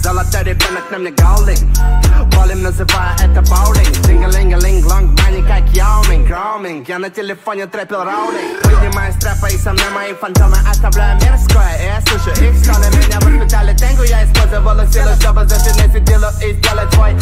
Золотой ребенок на мне гаулинг Болим называя это баулинг Дингалингалинг, лонг, мани как яуминг Роуминг, я на телефоне трэпил роулинг. Поднимаюсь трэпа и со мной мои фантомы Оставляю мирское, и я слышу их стоны Меня воспитали тенгу, я использовала силу Чтобы зафинесить делу и сделать твой